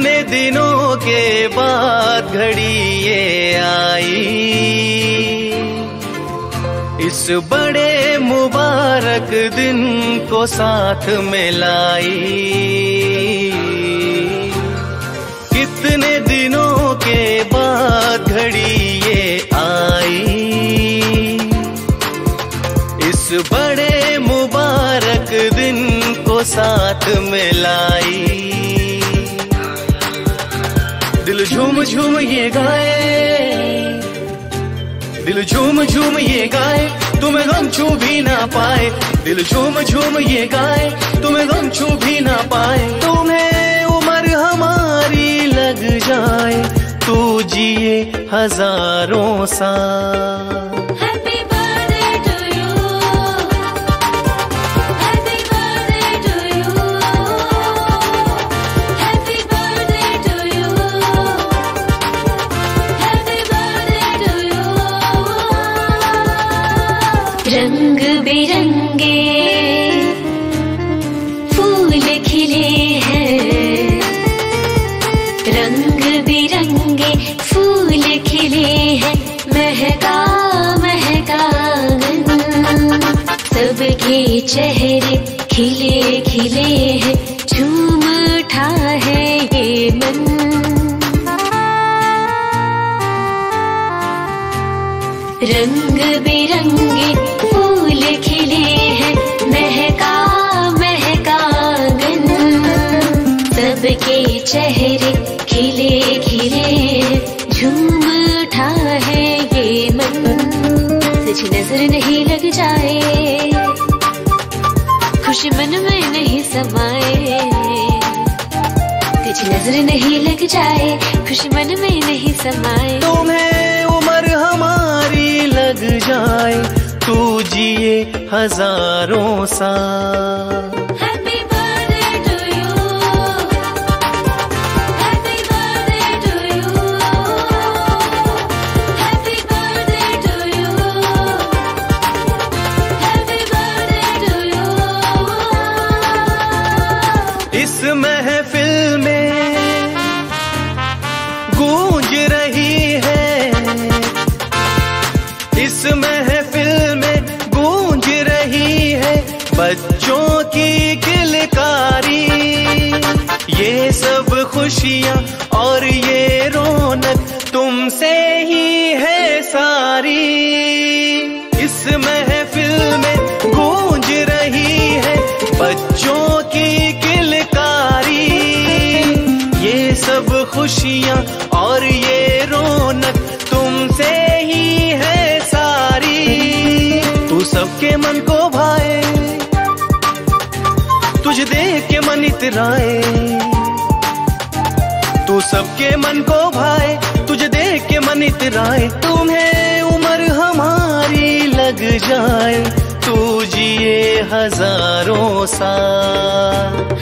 कितने दिनों के बाद घड़ी ये आई। इस बड़े मुबारक दिन को साथ में लाई। कितने दिनों के बाद घड़ी ये आई। इस बड़े मुबारक दिन को साथ में लाई। दिल झूम झूम ये गाए। दिल झूम झूम ये गाए, तुम्हें गम छू भी ना पाए। दिल झूम झूम ये गाए, तुम्हें गम छू भी ना पाए। तुम्हें उम्र हमारी लग जाए, तू जिए हज़ारों साल। रंग बिरंगे फूल खिले हैं। रंग बिरंगे फूल खिले हैं। महका महका सबके चेहरे खिले खिले हैं। रंग बिरंगे फूल खिले हैं, महका महका आँगन सबके चेहरे खिले खिले, झूम उठा है ये मन। तुझ नज़र नहीं लग जाए, खुशी मन में नहीं समाए। तुझ नज़र नहीं लग जाए, खुशी मन में नहीं समाए। तुम्हें birthday to you. इस महफिल में गूंज रही है। इस महफिल ये सब खुशियाँ और ये रौनक तुमसे ही है सारी। इस महफिल में गूंज रही है बच्चों की किलकारी। ये सब खुशियाँ और ये रौनक तुमसे ही है सारी। तू सबके मन को भाए के मन इतराए। तू सबके मन को भाए, तुझे देख के मन इतराए। तुम्हें उम्र हमारी लग जाए, तू जिए हज़ारों साल।